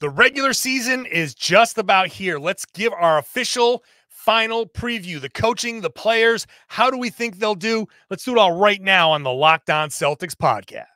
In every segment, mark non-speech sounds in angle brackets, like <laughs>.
The regular season is just about here. Let's give our official final preview the coaching, the players. How do we think they'll do? Let's do it all right now on the Locked On Celtics podcast.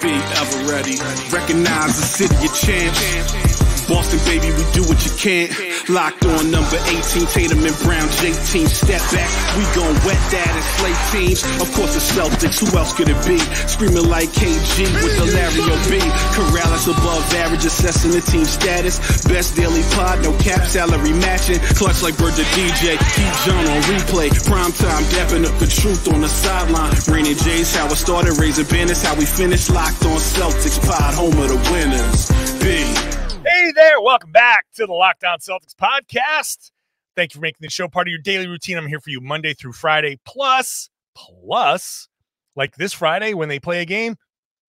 Be ever ready. Recognize the city of champs. Boston, baby, we do what you can't. Locked on number 18, Tatum and Brown, J team, step back. We gon' wet that and slay teams. Of course, the Celtics, who else could it be? Screaming like KG with the Larry B. Karalis above average, assessing the team status. Best daily pod, no cap salary matching. Clutch like Bird the DJ. Keep John on replay. Prime time, dapping up the truth on the sideline. Raining J's, how it started, raising banners, how we finished. Locked on Celtics pod, home of the winners. B. Hey there, welcome back to the Locked On Celtics podcast. Thank you for making the show part of your daily routine. I'm here for you Monday through Friday, plus, plus, like this Friday when they play a game,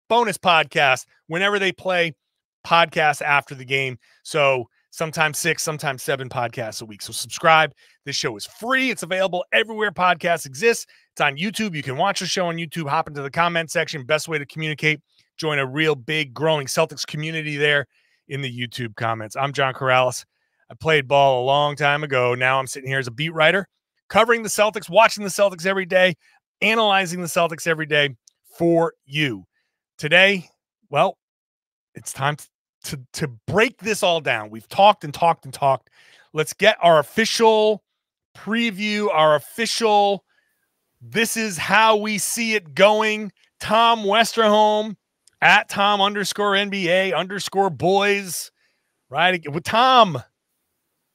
bonus podcast. Whenever they play, podcast after the game. So sometimes six, sometimes seven podcasts a week. So subscribe. This show is free. It's available everywhere podcasts exist. It's on YouTube. You can watch the show on YouTube. Hop into the comment section. Best way to communicate. Join a real big, growing Celtics community there in the YouTube comments. I'm John Karalis. I played ball a long time ago. Now I'm sitting here as a beat writer, covering the Celtics, watching the Celtics every day, analyzing the Celtics every day for you. Today, well, it's time to, to break this all down. We've talked and talked and talked. Let's get our official preview, our official this is how we see it going. Tom Westerholm at Tom underscore NBA underscore boys. Right with Tom.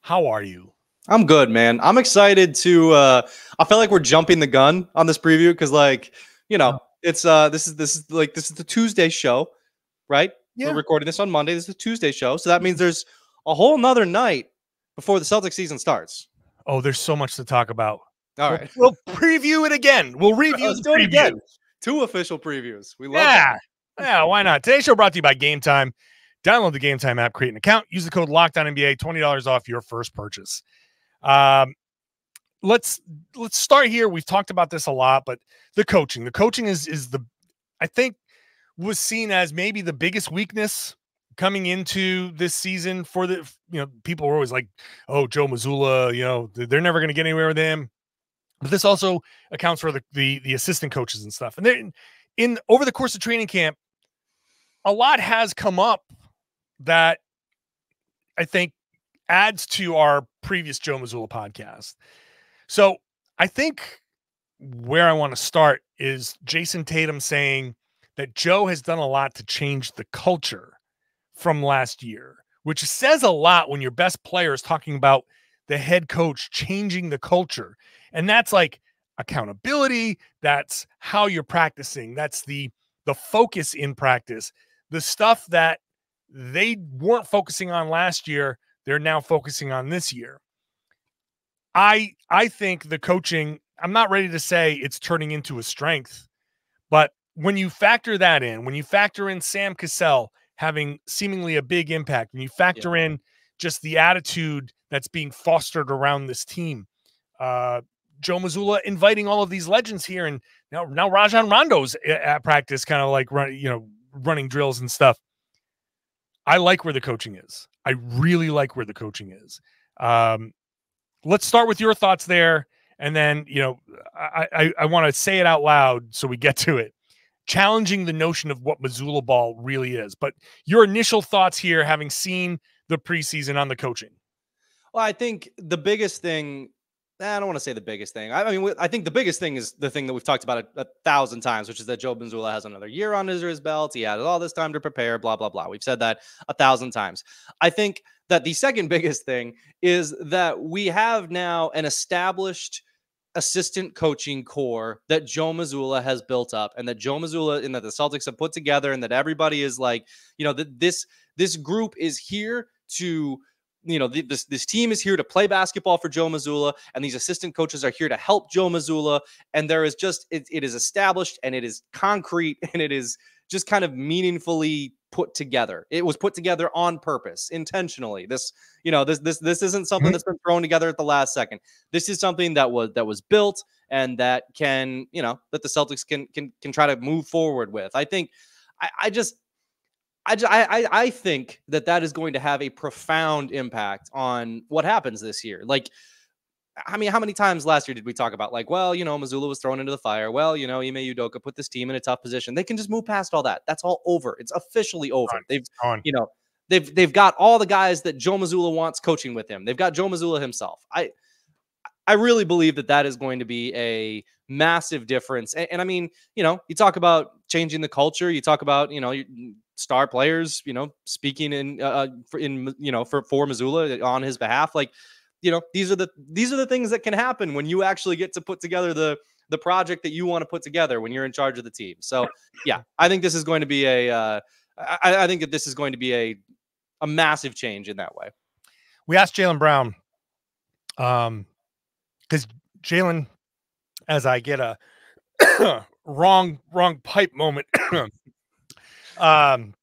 How are you? I'm good, man. I'm excited to uh I feel like we're jumping the gun on this preview because like, you know, it's uh this is this is like this is the Tuesday show, right? Yeah. We're recording this on Monday. This is a Tuesday show. So that means there's a whole nother night before the Celtic season starts. Oh, there's so much to talk about. All right. We'll, we'll preview it again. We'll <laughs> review Let's do it again. Two official previews. We love yeah. That. Yeah, why not? Today's show brought to you by Game Time. Download the Game Time app, create an account, use the code LOCKEDONNBA, $20 off your first purchase. Um, let's let's start here. We've talked about this a lot, but the coaching. The coaching is is the I think was seen as maybe the biggest weakness coming into this season for the you know people were always like oh joe mazzulla you know they're never going to get anywhere with him but this also accounts for the, the the assistant coaches and stuff and then in over the course of training camp a lot has come up that I think adds to our previous Joe Mazzulla podcast. So I think where I want to start is Jayson Tatum saying that Joe has done a lot to change the culture from last year, which says a lot when your best player is talking about the head coach changing the culture. And that's like accountability, that's how you're practicing, that's the the focus in practice the stuff that they weren't focusing on last year, they're now focusing on this year. I I think the coaching, I'm not ready to say it's turning into a strength, but when you factor that in, when you factor in Sam Cassell having seemingly a big impact, when you factor yeah. in just the attitude that's being fostered around this team, uh, Joe Mazzulla inviting all of these legends here, and now now Rajon Rondo's at practice, kind of like run, you know, running drills and stuff. I like where the coaching is. I really like where the coaching is. Um, let's start with your thoughts there, and then you know I I, I want to say it out loud so we get to it. Challenging the notion of what Mazzulla ball really is, but your initial thoughts here, having seen the preseason on the coaching. Well, I think the biggest thing I don't want to say the biggest thing. I, mean, I think the biggest thing is the thing that we've talked about a, a thousand times, which is that Joe Mazzulla has another year on his, belt. He had all this time to prepare, blah, blah, blah. We've said that a thousand times. I think that the second <laughs> biggest thing is that we have now an established assistant coaching core that Joe Mazzulla has built up and that Joe Mazzulla and that the Celtics have put together and that everybody is like, you know, that this this group is here to you know, this this team is here to play basketball for Joe Mazzulla, and these assistant coaches are here to help Joe Mazzulla. And there is just it, it is established and it is concrete <laughs> and it is just kind of meaningfully put together. It was put together on purpose, intentionally. This, you know, this this this isn't something mm-hmm. that's been thrown together at the last second. This is something that was that was built and that can, you know, that the Celtics can can can try to move forward with. I think I, I just I, I I think that that is going to have a profound impact on what happens this year. Like, I mean, how many times last year did we talk about like, well, you know, Mazzulla was thrown into the fire. Well, you know, Ime Udoka put this team in a tough position. They can just move past all that. That's all over. It's officially over. Done. They've, On. you know, they've they've got all the guys that Joe Mazzulla wants coaching with him. They've got Joe Mazzulla himself. I I really believe that that is going to be a massive difference. And, and I mean, you know, you talk about changing the culture. You talk about you know star players, you know, speaking in uh, for, in you know for for Mazzulla on his behalf. Like, you know, these are the these are the things that can happen when you actually get to put together the the project that you want to put together when you're in charge of the team. So yeah, I think this is going to be a. Uh, I, I think that this is going to be a a massive change in that way. We asked Jaylen Brown, um, because Jaylen, as I get a <coughs> wrong wrong pipe moment, um,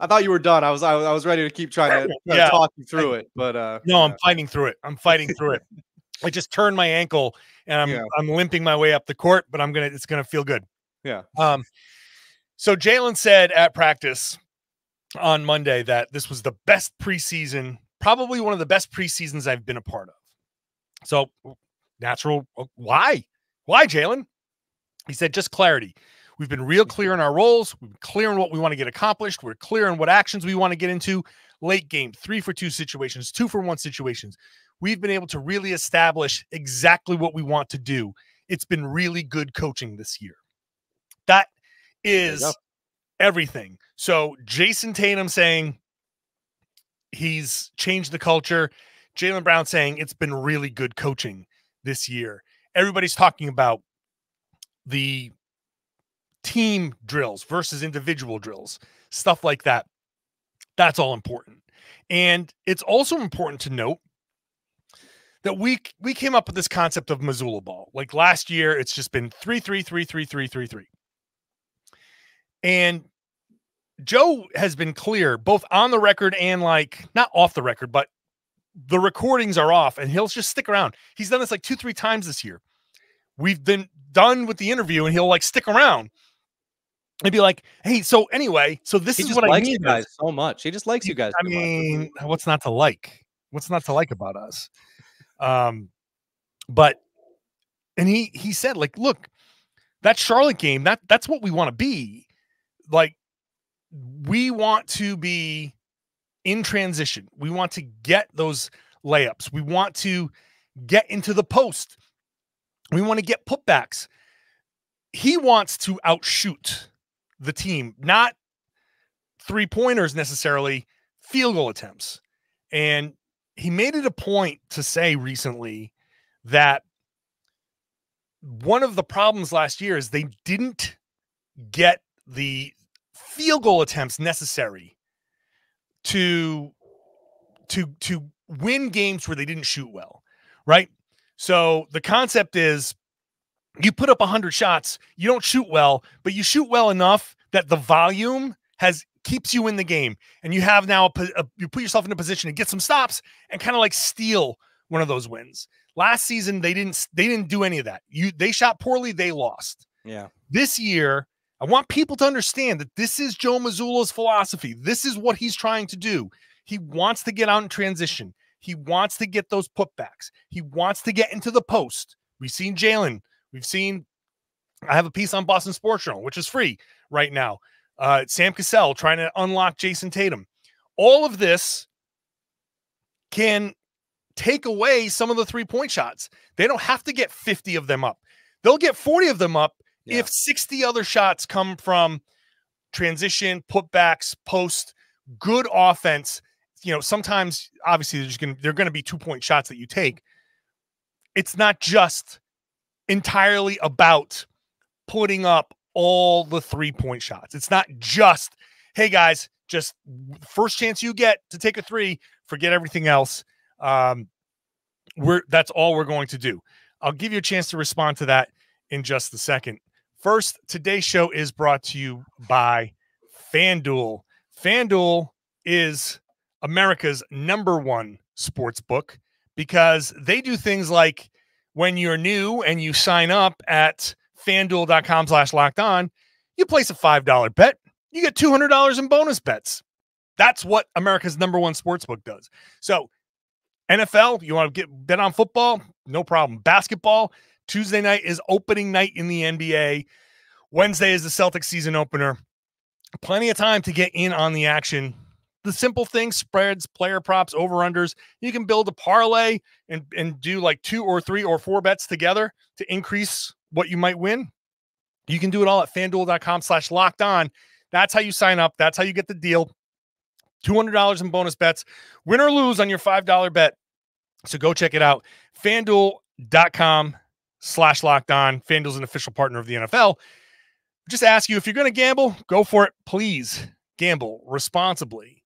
I thought you were done. I was I, was- I was ready to keep trying <laughs> to, Yeah. talk you through it, but uh, no, I'm fighting through it. I'm fighting through it. <laughs> I just turned my ankle and I'm Yeah. I'm limping my way up the court, but I'm gonna it's gonna feel good. Yeah. Um, so Jaylen said at practice on Monday that this was the best preseason, probably one of the best preseasons I've been a part of. So natural. uh, Why? Why, Jaylen? He said, just clarity. We've been real clear in our roles. We've been clear on what we want to get accomplished. We're clear on what actions we want to get into. Late game, three for two situations, two for one situations. We've been able to really establish exactly what we want to do. It's been really good coaching this year. That is everything. So Jayson Tatum saying he's changed the culture. Jaylen Brown saying it's been really good coaching this year. Everybody's talking about the team drills versus individual drills, stuff like that. That's all important. And it's also important to note that we we came up with this concept of Mazzulla ball. Like last year, it's just been three, three, three, three, three, three, three. And Joe has been clear, both on the record and like not off the record, but the recordings are off, and he'll just stick around. He's done this like two, three times this year. We've been done with the interview, and he'll like stick around and be like, "Hey, so anyway, so this he is what I likes need." you guys so much. He just likes you guys. I too much. mean, what's not to like? What's not to like about us? Um, but and he he said, like, look, that Charlotte game, that that's what we want to be. Like, we want to be in transition. We want to get those layups. We want to get into the post. We want to get putbacks. He wants to outshoot the team, not three pointers necessarily, field goal attempts. And he made it a point to say recently that one of the problems last year is they didn't get the field goal attempts necessary to to to win games where they didn't shoot well, right? So the concept is you put up 100 shots, you don't shoot well, but you shoot well enough that the volume has keeps you in the game and you have now a, a- you put yourself in a position to get some stops and kind of like steal one of those wins. Last season they didn't they didn't do any of that. You they shot poorly, they lost. yeah, This year, I want people to understand that this is Joe Mazzulla's philosophy. This is what he's trying to do. He wants to get out in transition. He wants to get those putbacks. He wants to get into the post. We've seen Jaylen. We've seen. I have a piece on Boston Sports Journal, which is free right now. Uh, Sam Cassell trying to unlock Jayson Tatum. All of this can take away some of the three point shots. They don't have to get 50 of them up. They'll get 40 of them up Yeah. if 60 other shots come from transition, putbacks, post, good offense. You know, sometimes obviously there's going to they're going to be two point shots that you take. It's not just entirely about putting up all the three point shots. It's not just, hey guys, just first chance you get to take a three, forget everything else. Um, we're that's all we're going to do. I'll give you a chance to respond to that in just a second. First, today's show is brought to you by FanDuel. FanDuel is America's number one sports book because they do things like when you're new and you sign up at fanduel.com slash locked on, you place a $5 bet. you get $200 in bonus bets. That's what America's number one sports book does. So, NFL, you want to get bet on football? No problem. Basketball, Tuesday night is opening night in the NBA. Wednesday is the Celtics season opener. Plenty of time to get in on the action. The simple things, spreads, player props, over unders. You can build a parlay and, and do like two or three or four bets together to increase what you might win. You can do it all at fanduel.com slash locked on. That's how you sign up. That's how you get the deal. $200 in bonus bets, win or lose on your $5 bet. So go check it out. FanDuel.com slash locked on. FanDuel's an official partner of the NFL. Just ask you if you're going to gamble, go for it. Please gamble responsibly.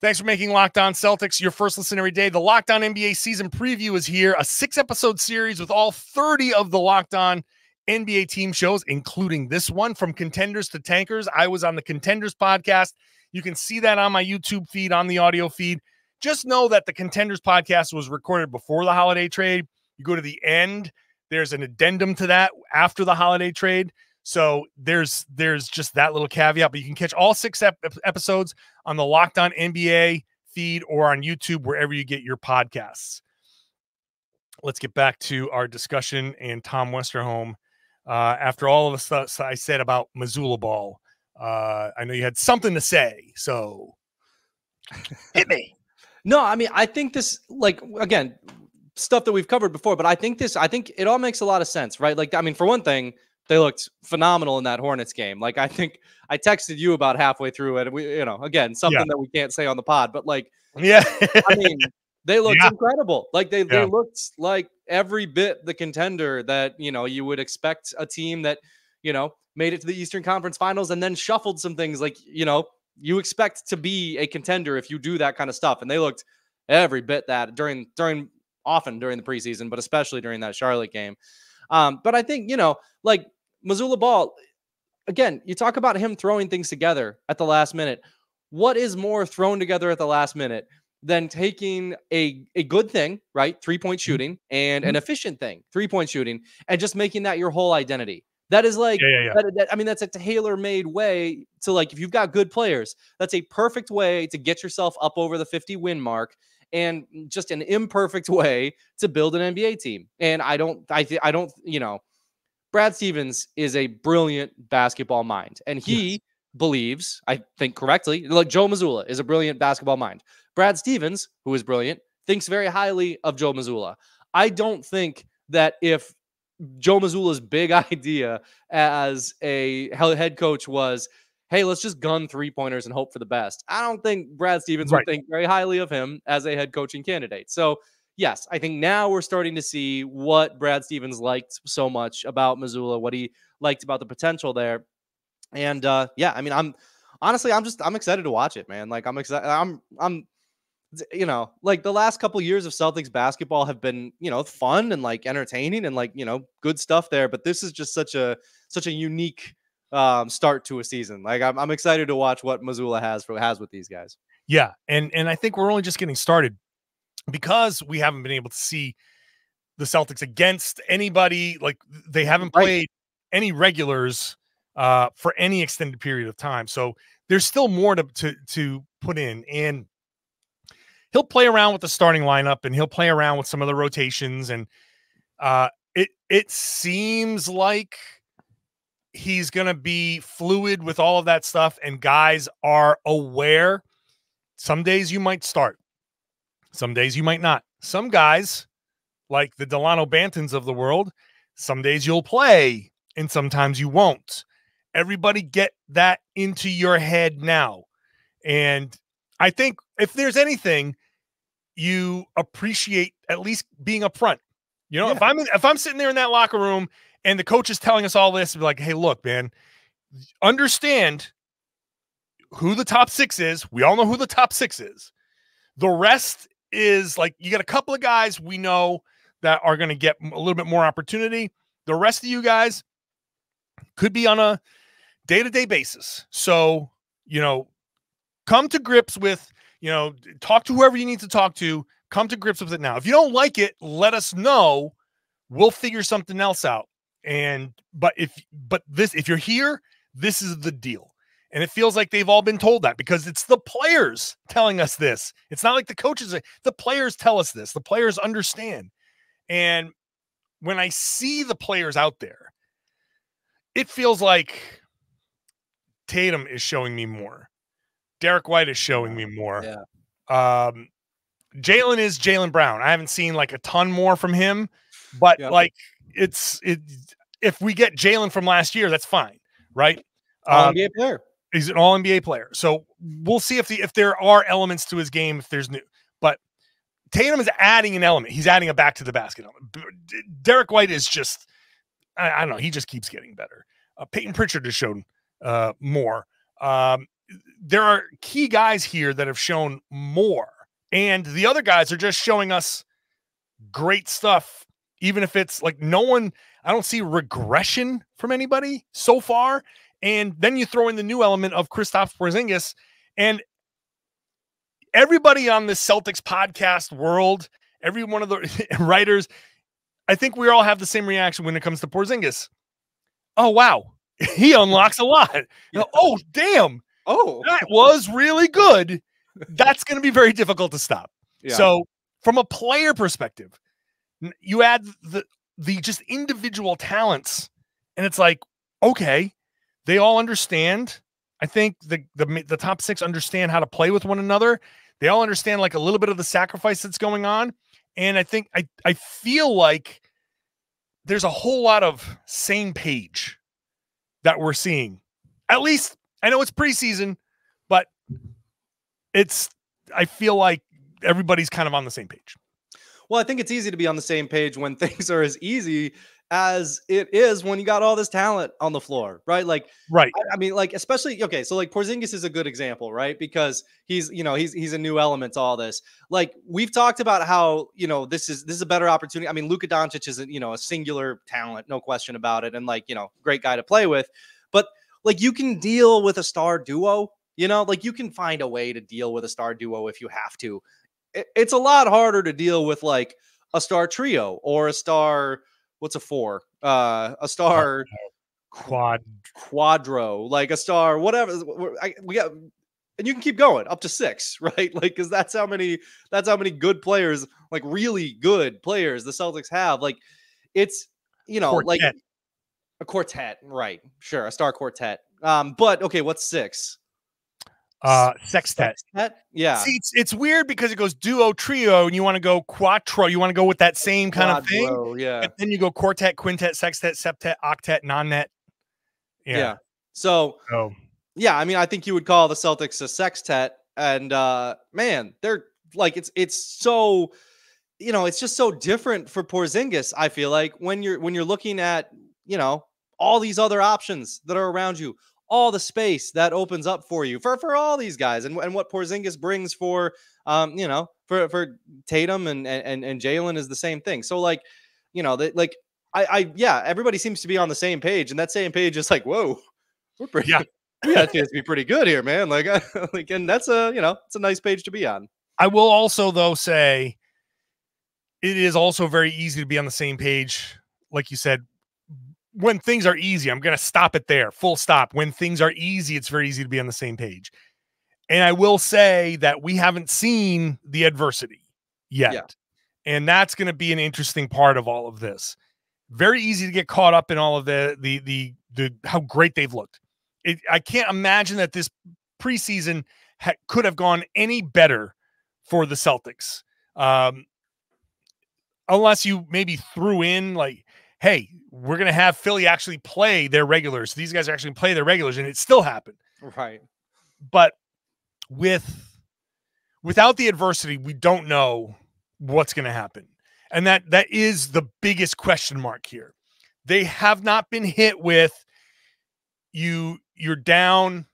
Thanks for making Locked On Celtics your first listen every day. The Locked On NBA season preview is here, a six episode series with all 30 of the Locked On NBA team shows, including this one from contenders to tankers. I was on the contenders podcast. You can see that on my YouTube feed, on the audio feed. Just know that the contenders podcast was recorded before the holiday trade. You go to the end, there's an addendum to that after the holiday trade. So there's there's just that little caveat, but you can catch all six ep- episodes on the Locked On NBA feed or on YouTube wherever you get your podcasts. Let's get back to our discussion and Tom Westerholm. Uh, after all of the stuff I said about Mazzulla ball, uh, I know you had something to say, so hit me. No, I mean, I think this, like, again, stuff that we've covered before, but I think this, I think it all makes a lot of sense, right? Like, I mean, for one thing, they looked phenomenal in that Hornets game. Like, I think I texted you about halfway through it. And we, you know, again, something yeah. that we can't say on the pod, but like, yeah, I mean, they <laughs> looked yeah. incredible. Like, they, yeah. they looked like every bit the contender that, you know, you would expect a team that, you know, made it to the Eastern Conference Finals and then shuffled some things like, you know, you expect to be a contender if you do that kind of stuff. And they looked every bit that during during often during the preseason, but especially during that Charlotte game. Um, but I think, you know, like Mazzulla Ball, again, you talk about him throwing things together at the last minute. What is more thrown together at the last minute than taking a, a good thing, right? Three point mm-hmm. shooting and an mm-hmm. efficient thing, three point shooting, and just making that your whole identity. That is like, yeah, yeah, yeah. That, that, I mean, that's a tailor made way to like, if you've got good players, that's a perfect way to get yourself up over the 50 win mark and just an imperfect <laughs> way to build an NBA team. And I don't, I, th- I don't, you know, Brad Stevens is a brilliant basketball mind, and he yes. believes, I think correctly, like Joe Mazzulla is a brilliant basketball mind. Brad Stevens, who is brilliant, thinks very highly of Joe Mazzulla. I don't think that if Joe Mazzulla's big <laughs> idea as a head coach was, hey, let's just gun three pointers and hope for the best. I don't think Brad Stevens right. would think very highly of him as a head coaching candidate. So, yes, I think now we're starting to see what Brad Stevens liked so much about Mazzulla, what he liked about the potential there. And uh, yeah, I mean, I'm honestly, I'm just I'm excited to watch it, man. Like I'm excited. I'm I'm you know, like the last couple years of Celtics basketball have been, you know, fun and like entertaining and like, you know, good stuff there. But this is just such a such a unique um start to a season. Like I'm I'm excited to watch what Mazzulla has for has with these guys. Yeah. And and I think we're only just getting started because we haven't been able to see the Celtics against anybody like they haven't played right. any regulars uh for any extended period of time. So there's still more to to to put in and he'll play around with the starting lineup and he'll play around with some of the rotations and uh it it seems like he's going to be fluid with all of that stuff and guys are aware some days you might start some days you might not some guys like the Dalano Bantons of the world some days you'll play and sometimes you won't everybody get that into your head now and I think if there's anything, you appreciate at least being upfront. You know, yeah. if I'm if I'm sitting there in that locker room and the coach is telling us all this, be like, hey, look, man, understand who the top six is. We all know who the top six is. The rest is like you got a couple of guys we know that are going to get a little bit more opportunity. The rest of you guys could be on a day to day basis. So, you know, come to grips with, you know, talk to whoever you need to talk to. Come to grips with it now. If you don't like it, let us know. We'll figure something else out. And but if but this if you're here, this is the deal. And it feels like they've all been told that because it's the players telling us this. It's not like the coaches, the players tell us this. The players understand. And when I see the players out there, it feels like Tatum is showing me more. Derrick White is showing me more. Yeah. Um, Jaylen is Jaylen Brown. I haven't seen like a ton more from him, but like it's it. If we get Jaylen from last year, that's fine, right? Um, NBA player. He's an all NBA player. So we'll see if the if there are elements to his game, if there's new. But Tatum is adding an element. He's adding a back to the basket element. Derrick White is just I, I don't know. He just keeps getting better. Uh, Payton Pritchard has shown uh, more. Um, there are key guys here that have shown more, and the other guys are just showing us great stuff. Even if it's like no one, I don't see regression from anybody so far. And then you throw in the new element of Kristaps Porzingis, and everybody on the Celtics podcast world, every one of the <laughs> writers, I think we all have the same reaction when it comes to Porzingis. Oh wow, <laughs> he unlocks a lot. Yeah. <laughs> Oh damn, Oh, that was really good. That's going to be very difficult to stop. yeah. So, from a player perspective, you add the the just individual talents, and it's like, okay, they all understand. I think the the the top six understand how to play with one another. They all understand like a little bit of the sacrifice that's going on, and I think I I feel like there's a whole lot of same page that we're seeing. At least I know it's preseason, but it's I feel like everybody's kind of on the same page. Well, I think it's easy to be on the same page when <laughs> things are as easy as it is when you got all this talent on the floor, right? Like, Right. I, I mean, like, especially okay, so like Porzingis is a good example, right? Because he's, you know, he's he's a new element to all this. Like, we've talked about how, you know, this is this is a better opportunity. I mean, Luka Doncic is, a, you know, a singular talent, no question about it, and like, you know, great guy to play with. But like, you can deal with a star duo. You know, like you can find a way to deal with a star duo if you have to. It- it's a lot harder to deal with like a star trio or a star what's a four? Uh a star Quad. quadro like a star whatever I, we got and you can keep going up to six <laughs> right? Like because that's how many that's how many good players like really good players the celtics have like it's you know like a quartet right sure a star quartet um but okay what's six Uh, sextet. Sextet? yeah See, it's, it's weird because it goes duo, trio, and you want to go quattro. You want to go with that same kind of thing. Yeah But then you go quartet, quintet, sextet, septet, octet, non-net. yeah, Yeah. so So yeah, I mean, I think you would call the Celtics a sextet, and uh, man, they're like it's it's so you know it's just so different for Porzingis. I feel like when you're when you're looking at you know all these other options that are around you, all the space that opens up for you for for all these guys, and and what Porzingis brings for um you know for for Tatum and and and Jaylen is the same thing. So like you know that like I I yeah everybody seems to be on the same page, and that same page is like whoa. We're pretty, Yeah. <laughs> we got a chance to be pretty good here, man. Like, <laughs> like, and that's a you know, it's a nice page to be on. I will also though say it is also very easy to be on the same page, like you said. When things are easy, I'm going to stop it there. Full stop. When things are easy, it's very easy to be on the same page. And I will say that we haven't seen the adversity yet. And that's going to be an interesting part of all of this. Very easy to get caught up in all of the the the the how great they've looked. It, I can't imagine that this preseason ha- could have gone any better for the Celtics. Um, unless you maybe threw in like, hey, we're gonna have Philly actually play their regulars. These guys are actually play their regulars, and it still happened. Right. But with without the adversity, we don't know what's gonna happen. And that that is the biggest question mark here. They have not been hit with you you're down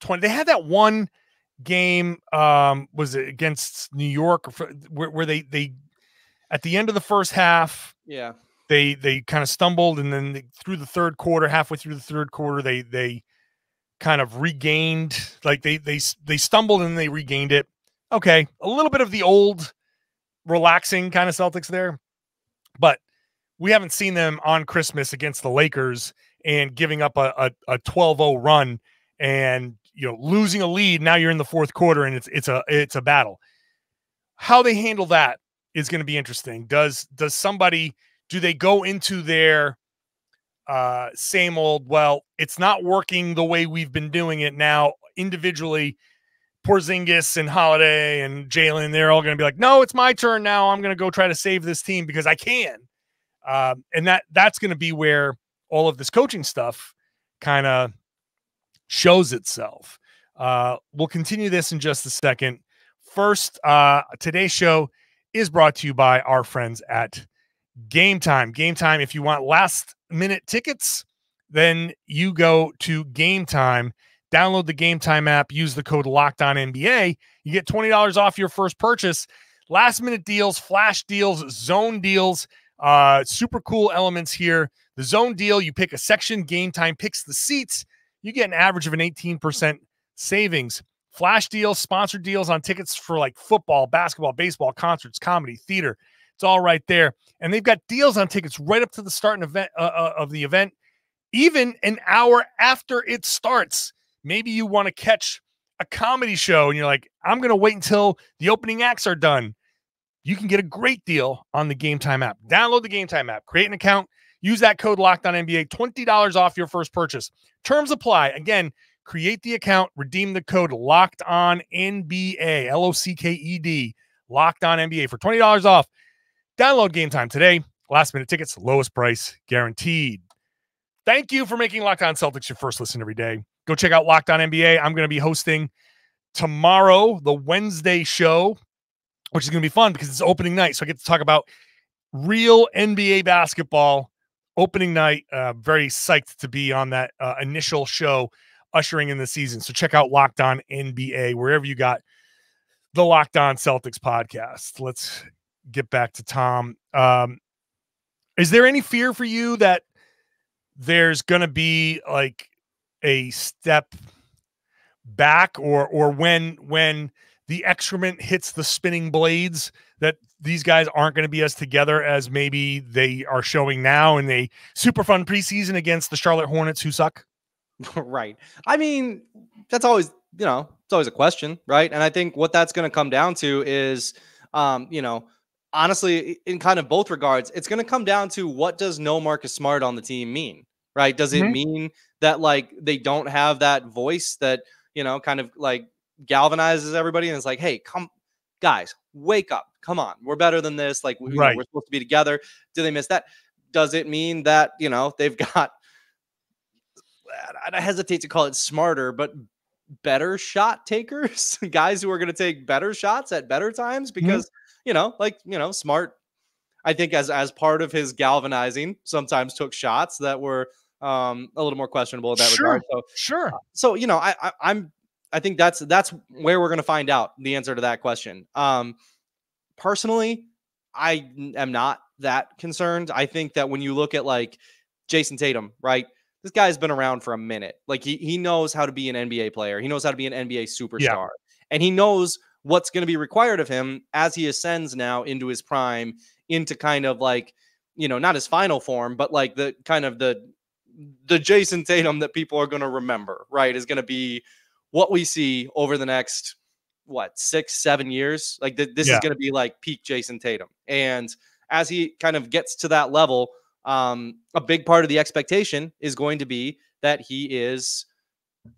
20. They had that one game um was it against New York where, where they they at the end of the first half Yeah. They they kind of stumbled and then they, through the third quarter halfway through the third quarter they they kind of regained like they they they stumbled and they regained it. Okay a little bit of the old relaxing kind of celtics there but we haven't seen them on christmas against the lakers and giving up a, a, a 12-0 run and you know losing a lead. Now you're in the fourth quarter and it's it's a it's a battle. How they handle that is going to be interesting. Does does somebody do they go into their uh same old well it's not working the way we've been doing it now individually Porzingis and Holiday and Jaylen, they're all going to be like, no, it's my turn now. I'm going to go try to save this team because I can. Um, and that that's going to be where all of this coaching stuff kind of shows itself. Uh, we'll continue this in just a second. First, uh, today's show is brought to you by our friends at Game Time. Game Time, if you want last minute tickets, then you go to Game Time. Download the Game Time app, use the code Locked On NBA. You get $20 off your first purchase. Last minute deals, flash deals, zone deals, uh, super cool elements here. The zone deal, you pick a section, Game Time picks the seats you get an average of an 18% savings. Flash deals, sponsored deals on tickets for like football, basketball, baseball, concerts, comedy, theater. It's all right there. And they've got deals on tickets right up to the start event, uh, uh, of the event, even an hour after it starts. Maybe you want to catch a comedy show and you're like, I'm going to wait until the opening acts are done. You can get a great deal on the Game Time app. Download the Game Time app, create an account, Use that code Locked On NBA, $20 off your first purchase. Terms apply. Again, create the account, redeem the code Locked On NBA, L O C K E D, Locked On NBA for $20 off. Download game time today. Last minute tickets, lowest price guaranteed. Thank you for making Locked On Celtics your first listen every day. Go check out Locked On NBA. I'm going to be hosting tomorrow the Wednesday show, which is going to be fun because it's opening night. So I get to talk about real NBA basketball opening night. Uh, very psyched to be on that uh, initial show ushering in the season. So check out Locked On NBA wherever you got the Locked On Celtics podcast. Let's get back to Tom. Um, is there any fear for you that there's going to be like a step back or or when when the excrement hits the spinning blades that these guys aren't going to be as together as maybe they are showing now in a super fun preseason against the Charlotte Hornets who suck? <laughs> right. I mean, that's always, you know, it's always a question, right? And I think what that's going to come down to is um, you know, honestly in kind of both regards, it's going to come down to what does no Marcus Smart on the team mean? Right? Does it mm-hmm. mean that like they don't have that voice that, you know, kind of like galvanizes everybody and it's like, hey, come, guys, wake up. Come on. We're better than this. Like, we, right. know, we're supposed to be together. Do they miss that? Does it mean that, you know, they've <laughs> got, I hesitate to call it smarter, but better shot takers, <laughs> guys who are going to take better shots at better times mm-hmm. because, mm-hmm. You know, like, you know, smart, I think as, as part of his galvanizing, sometimes took shots that were um, a little more questionable in that sure. regard. So, sure. Uh, so, you know, I, I I'm I think that's that's where we're going to find out the answer to that question. Um, personally, I am not that concerned. I think that when you look at like Jayson Tatum, right? This guy's been around for a minute. Like he he knows how to be an NBA player. He knows how to be an NBA superstar. Yeah. And he knows what's going to be required of him as he ascends now into his prime, into kind of like, you know, not his final form, but like the kind of the the Jayson Tatum that people are going to remember, right? Is going to be what we see over the next what six seven years like th- this yeah. is going to be like peak Jayson tatum and as he kind of gets to that level um a big part of the expectation is going to be that he is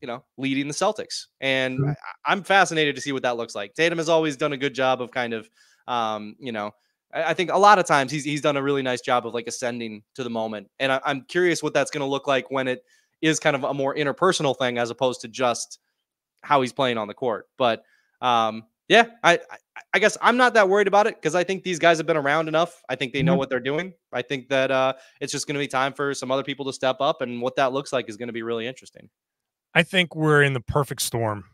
you know leading the celtics and mm-hmm. I, i'm fascinated to see what that looks like tatum has always done a good job of kind of um you know I, I think a lot of times he's he's done a really nice job of like ascending to the moment and I, i'm curious what that's going to look like when it is kind of a more interpersonal thing as opposed to just how he's playing on the court. But um, yeah, I, I guess I'm not that worried about it because I think these guys have been around enough. I think they know mm-hmm. what they're doing. I think that uh, it's just going to be time for some other people to step up, and what that looks like is going to be really interesting. I think we're in the perfect storm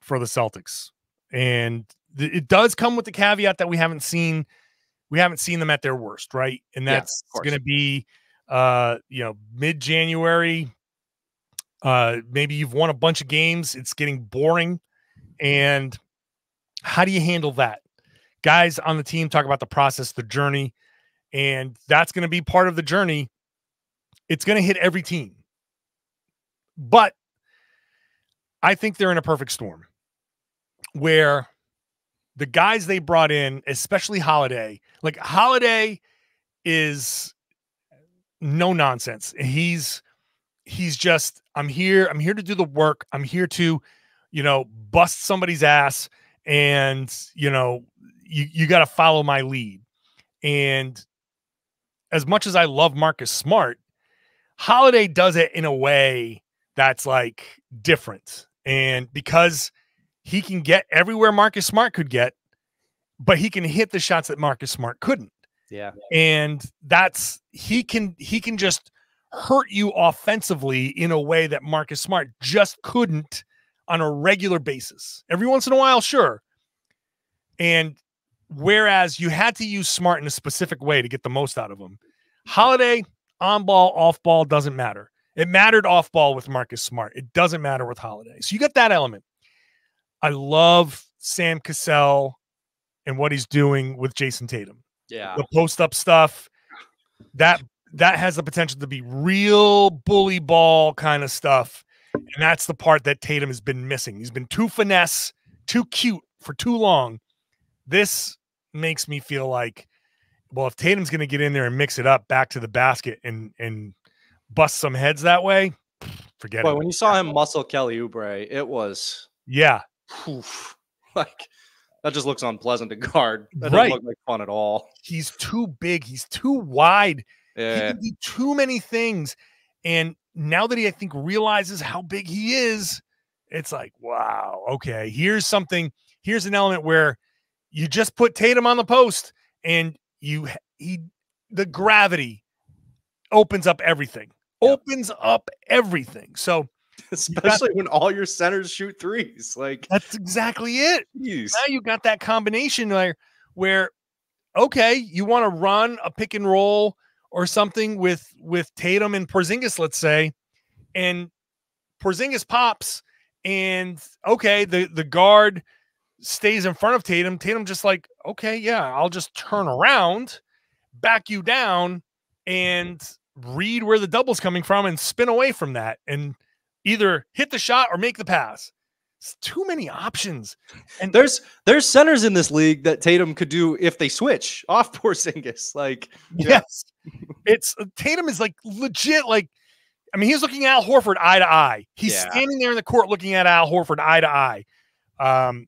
for the Celtics, and th- it does come with the caveat that we haven't seen we haven't seen them at their worst, right? And that's yeah, going to be uh, you know mid January, uh, maybe you've won a bunch of games, it's getting boring. And how do you handle that? Guys on the team talk about the process, the journey, and that's going to be part of the journey. It's going to hit every team. But I think they're in a perfect storm where the guys they brought in, especially Holiday, like Holiday is no nonsense. He's he's just I'm here, I'm here to do the work. I'm here to, you know, bust somebody's ass and, you know, you you got to follow my lead. And as much as I love Marcus Smart, Holiday does it in a way that's like different. And because he can get everywhere Marcus Smart could get, but he can hit the shots that Marcus Smart couldn't. Yeah. And that's he can he can just hurt you offensively in a way that Marcus Smart just couldn't on a regular basis. Every once in a while, sure. And whereas you had to use Smart in a specific way to get the most out of him, Holiday on ball, off ball doesn't matter. It mattered off ball with Marcus Smart. It doesn't matter with Holiday. So you got that element. I love Sam Cassell and what he's doing with Jayson Tatum. Yeah. The post up stuff that that has the potential to be real bully ball kind of stuff. And that's the part that Tatum has been missing. He's been too finesse, too cute for too long. This makes me feel like, well, if Tatum's going to get in there and mix it up back to the basket and and bust some heads that way, forget Boy, it. when you saw him muscle Kelly Oubre, it was Yeah, poof, <laughs> like that just looks unpleasant to guard. That Right. doesn't look like fun at all. he's too big. He's too wide. He can do too many things. And now that he, I think, realizes how big he is, it's like, wow, okay, here's something. Here's an element where you just put Tatum on the post and you, he, the gravity opens up everything, Yep. opens up everything. So <laughs> Especially when all your centers shoot threes. Like, that's exactly it. jeez. now you got that combination where, where okay, you want to run a pick and roll or something with with Tatum and Porzingis, let's say, and Porzingis pops, and okay, the the guard stays in front of Tatum. Tatum just like, okay, yeah, I'll just turn around, back you down, and read where the double's coming from and spin away from that and either hit the shot or make the pass. It's too many options. And There's there's centers in this league that Tatum could do if they switch <laughs> off Porzingis. Like, <laughs> Yeah. Yes. it's uh, Tatum is like legit like I mean he's looking at Al Horford eye to eye. He's Yeah. standing there in the court looking at Al Horford eye to eye. Um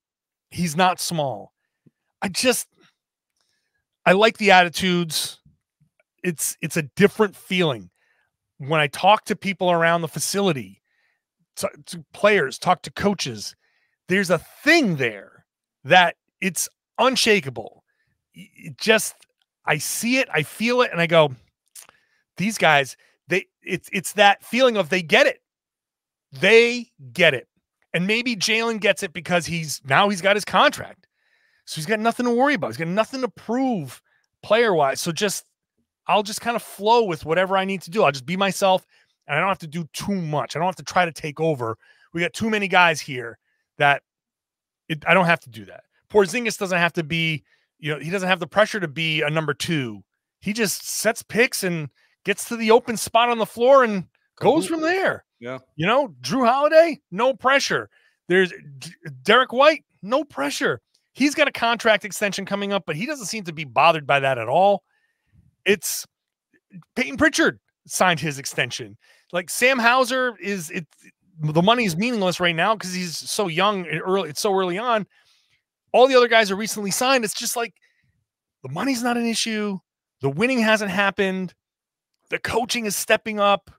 he's not small. I just I like the attitudes. It's it's a different feeling. When I talk to people around the facility, to, to players, talk to coaches, there's a thing there that it's unshakable. It just I see it, I feel it, and I go, these guys, they it's it's that feeling of they get it. They get it. And maybe Jaylen gets it because he's now he's got his contract. So he's got nothing to worry about. He's got nothing to prove player wise. So just I'll just kind of flow with whatever I need to do. I'll just be myself and I don't have to do too much. I don't have to try to take over. We got too many guys here that it, I don't have to do that. Porzingis doesn't have to be, you know, he doesn't have the pressure to be a number two. He just sets picks and gets to the open spot on the floor and goes from there. Yeah. You know, Jrue Holiday, no pressure. There's Derrick White, no pressure. He's got a contract extension coming up, but he doesn't seem to be bothered by that at all. It's Payton Pritchard signed his extension. Like Sam Hauser is it the money is meaningless right now because he's so young and early, it's so early on. All the other guys are recently signed. It's just like the money's not an issue. The winning hasn't happened. The coaching is stepping up.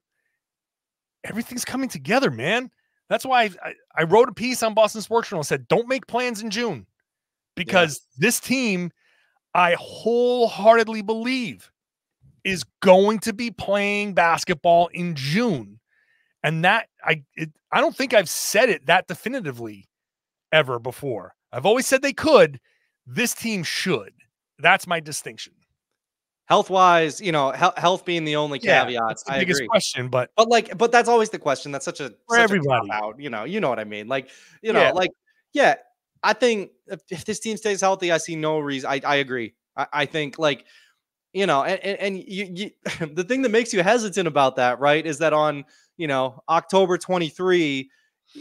Everything's coming together, man. That's why I, I, wrote a piece on Boston Sports Journal and said, don't make plans in June because this team, I wholeheartedly believe, is going to be playing basketball in June. And that I it, I don't think I've said it that definitively ever before. I've always said they could. This team should. That's my distinction. health wise, you know, he- health being the only Yeah, caveat. That's the I biggest agree. question, but But like, but that's always the question. That's such a For such a everybody. out. You know, you know what I mean. Like, you know, Yeah. like, yeah. I think if, if this team stays healthy, I see no reason. I, I agree. I, I think like, you know, and and, and you, you <laughs> the thing that makes you hesitant about that, right, is that on you know October twenty three,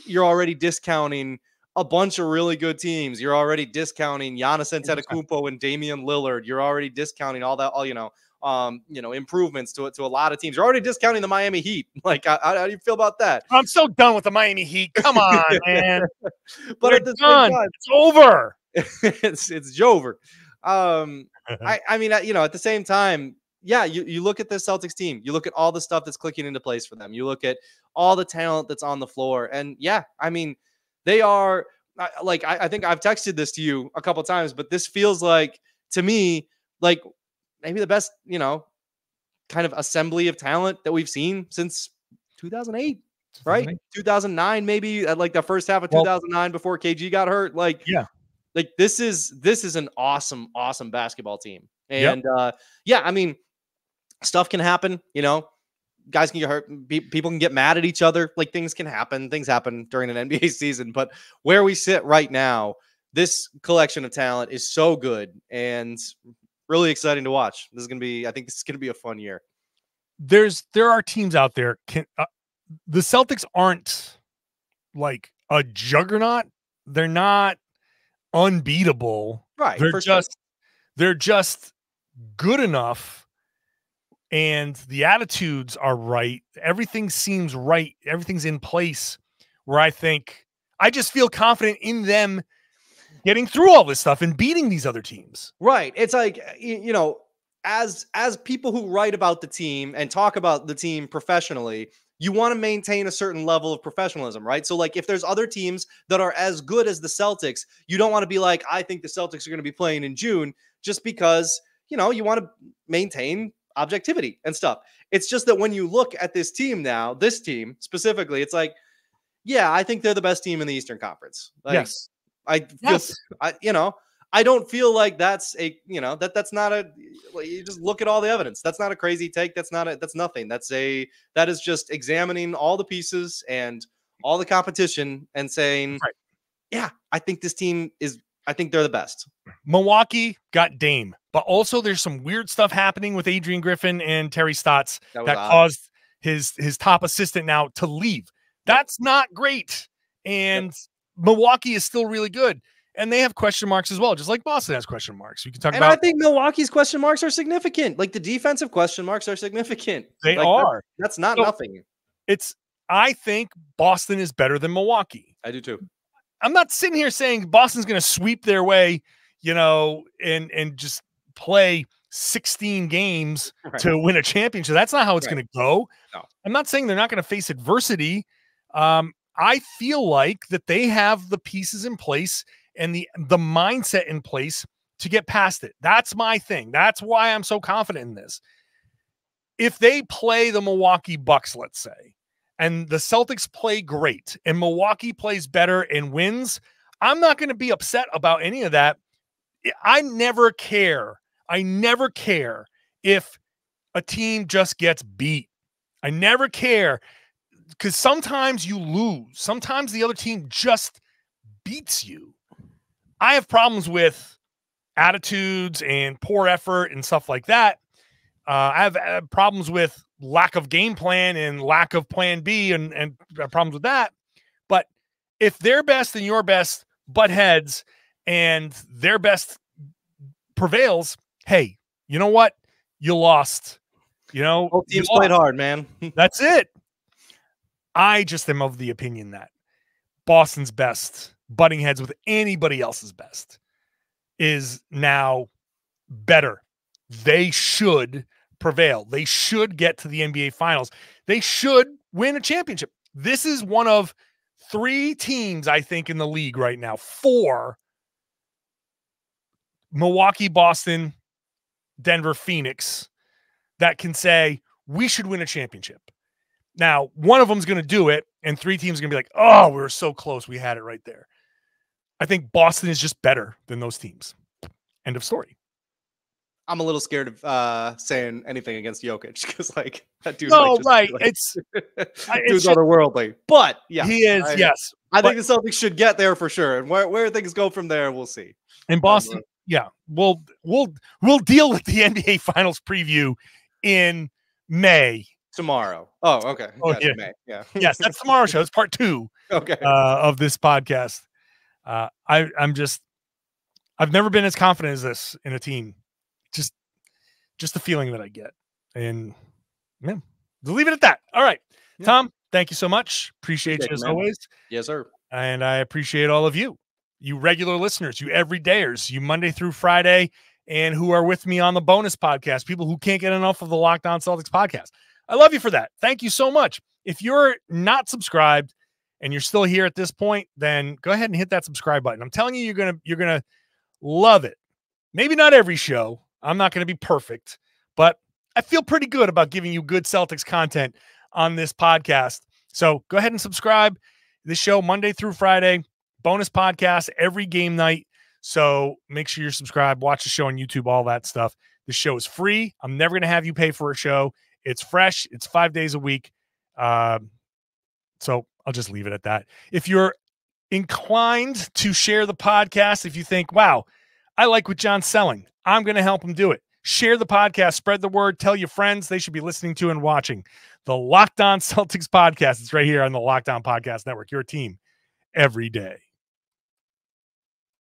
you're already discounting a bunch of really good teams. You're already discounting Giannis Antetokounmpo and Damian Lillard. You're already discounting all that, all you know, um, you know, improvements to it to a lot of teams. You're already discounting the Miami Heat. <laughs> Like, how, how do you feel about that? I'm so done with the Miami Heat. Come on, <laughs> man. but We're at the done. time, It's over. it's it's Jover. Um, <laughs> I I mean, uh, you know, at the same time, yeah, you you look at the Celtics team, you look at all the stuff that's clicking into place for them. You look at all the talent that's on the floor, and yeah, I mean, they are like I, I think I've texted this to you a couple times, but this feels like to me like maybe the best, you know, kind of assembly of talent that we've seen since 2008 right 2009 maybe at like the first half of Well- 2009 before kg got hurt like Yeah. Like this is this is an awesome awesome basketball team Yep. and uh yeah i mean stuff can happen you know guys can get hurt pe- people can get mad at each other like things can happen things happen during an <laughs> nba season but where we sit right now this collection of talent is so good and really exciting to watch this is gonna be i think this is gonna be a fun year There's there are teams out there. Can uh, the Celtics aren't like a juggernaut? They're not unbeatable. right they're for sure. just they're just good enough and the attitudes are right everything seems right everything's in place where i think i just feel confident in them getting through all this stuff and beating these other teams Right. It's like uh, you know, as as people who write about the team and talk about the team professionally, you want to maintain a certain level of professionalism, right? So like if there's other teams that are as good as the Celtics, you don't want to be like I think the Celtics are going to be playing in June just because, you know, you want to maintain objectivity and stuff. It's just that when you look at this team now, this team specifically, it's like yeah, I think they're the best team in the Eastern Conference. Like, yes I feel, Yes. I you know, I don't feel like that's a you know that that's not a you just look at all the evidence. That's not a crazy take. That's not a that's nothing. That's a that is just examining all the pieces and all the competition and saying, Right. yeah, I think this team is. I think they're the best. milwaukee got dame but also there's some weird stuff happening with adrian griffin and terry stotts That that caused his his top assistant now to leave. That's not great. And Milwaukee is still really good. And they have question marks as well, just like Boston has question marks. We can talk about and I think Milwaukee's question marks are significant. Like the defensive question marks are significant. they Like, are. That's not So- nothing. It's I think Boston is better than Milwaukee. I do too. I'm not sitting here saying Boston's going to sweep their way, you know, and and just play 16 games <laughs> Right. to win a championship. That's not how it's Right. going to go. No. I'm not saying they're not going to face adversity. Um, I feel like that they have the pieces in place and the the mindset in place to get past it. That's my thing. That's why I'm so confident in this. If they play the Milwaukee Bucks, let's say, and the Celtics play great and Milwaukee plays better and wins, I'm not going to be upset about any of that. I- I never care. I never care if a team just gets beat. I never care because sometimes you lose. Sometimes the other team just beats you. I have problems with attitudes and poor effort and stuff like that. Uh, I have uh, problems with lack of game plan and lack of plan B and, and uh, problems with that. But if their best and your best butt heads and their best prevails, hey, you know what? You lost. You know, Both you teams played hard, man. <laughs> That's it. I just am of the opinion that Boston's best, butting heads with anybody else's best, is now better. They should prevail. They should get to the NBA finals. They should win a championship. This is one of three teams, I think, in the league right now. Four Milwaukee, Boston, Denver, Phoenix that can say, we should win a championship. Now, one of them's going to do it, and three teams are going to be like, oh, we were so close. We had it right there. I think Boston is just better than those teams. End of story. I'm a little scared of uh, saying anything against Jokic <laughs> because, like, that dude's No, like, just, right. like- It's <laughs> it's dude's just- otherworldly. But yeah, he is, I, yes. I but- think the Celtics should get there for sure. And where, where things go from there, we'll see. In Boston, yeah, we'll we'll we'll deal with the <laughs> NBA Finals preview in May tomorrow. Oh, okay. Oh, yeah. May. Yeah. yes, that's tomorrow's show. It's part two okay. uh, of this podcast. Uh, I I'm just I've never been as confident as this in a team. Just just the feeling that I get, and yeah, we'll leave it at that. All right, Yeah. Tom. Thank you so much. Appreciate Appreciate you as man. always. yes, sir. and I appreciate all of you, you regular listeners, you everydayers, you Monday through Friday, and who are with me on the bonus podcast, people who can't get enough of the Locked On Celtics podcast. I love you for that. Thank you so much. If you're not subscribed and you're still here at this point, then go ahead and hit that subscribe button. I'm telling you, you're gonna you're gonna love it. Maybe not every show. I'm not gonna be perfect, but I feel pretty good about giving you good Celtics content on this podcast. So go ahead and subscribe. This show Monday through Friday, bonus podcast every game night. So make sure you're subscribed, watch the show on YouTube, all that stuff. The show is free. I'm never to have you pay for a show. It's fresh. It's five days a week. Um, so I'll just leave it at that. If you're inclined to share the podcast, if you think, wow, I like what John's selling, I'm going to help him do it. Share the podcast, spread the word, tell your friends they should be listening to and watching the Locked On <laughs> Celtics podcast. It's right here on the Locked On Podcast Network, your team every day.